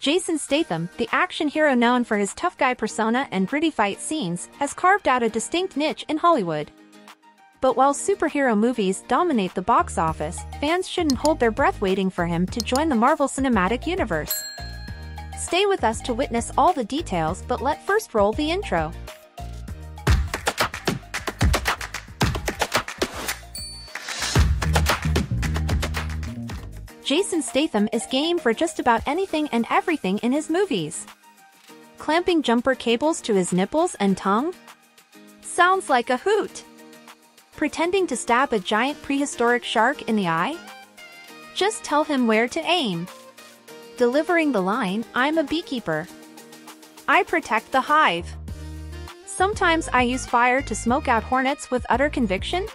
Jason Statham, the action hero known for his tough guy persona and gritty fight scenes, has carved out a distinct niche in Hollywood. But while superhero movies dominate the box office, fans shouldn't hold their breath waiting for him to join the Marvel Cinematic Universe. Stay with us to witness all the details but let first roll the intro. Jason Statham is game for just about anything and everything in his movies. Clamping jumper cables to his nipples and tongue? Sounds like a hoot. Pretending to stab a giant prehistoric shark in the eye? Just tell him where to aim. Delivering the line, I'm a beekeeper. I protect the hive. Sometimes I use fire to smoke out hornets with utter conviction.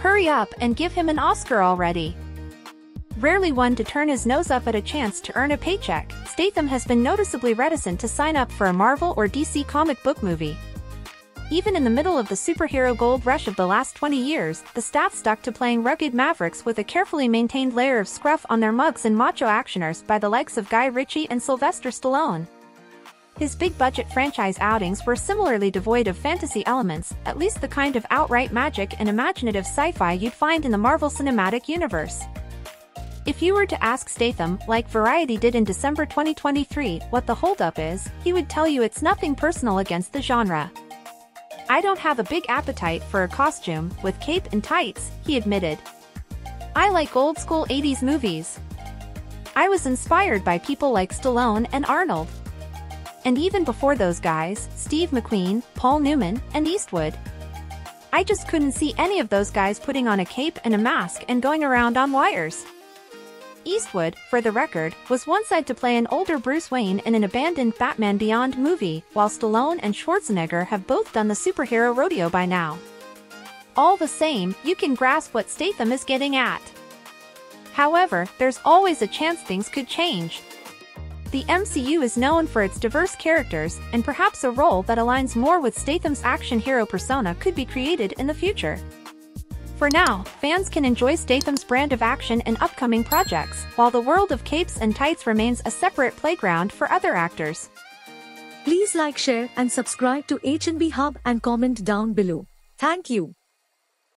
Hurry up and give him an Oscar already rarely one to turn his nose up at a chance to earn a paycheck, Statham has been noticeably reticent to sign up for a Marvel or DC comic book movie. Even in the middle of the superhero gold rush of the last 20 years, the Stath stuck to playing rugged mavericks with a carefully maintained layer of scruff on their mugs and macho actioners by the likes of Guy Ritchie and Sylvester Stallone. His big-budget franchise outings were similarly devoid of fantasy elements, at least the kind of outright magic and imaginative sci-fi you'd find in the Marvel Cinematic Universe. If you were to ask Statham, like Variety did in December 2023, what the holdup is, he would tell you it's nothing personal against the genre. I don't have a big appetite for a costume, with cape and tights, he admitted. I like old school 80s movies. I was inspired by people like Stallone and Arnold. And even before those guys, Steve McQueen, Paul Newman, and Eastwood. I just couldn't see any of those guys putting on a cape and a mask and going around on wires. Eastwood, for the record, was once said to play an older Bruce Wayne in an abandoned Batman Beyond movie, while Stallone and Schwarzenegger have both done the superhero rodeo by now. All the same, you can grasp what Statham is getting at. However, there's always a chance things could change. The MCU is known for its diverse characters, and perhaps a role that aligns more with Statham's action hero persona could be created in the future. For now, fans can enjoy Statham's brand of action in upcoming projects, while the world of capes and tights remains a separate playground for other actors. Please like, share and subscribe to HNB Hub and comment down below. Thank you.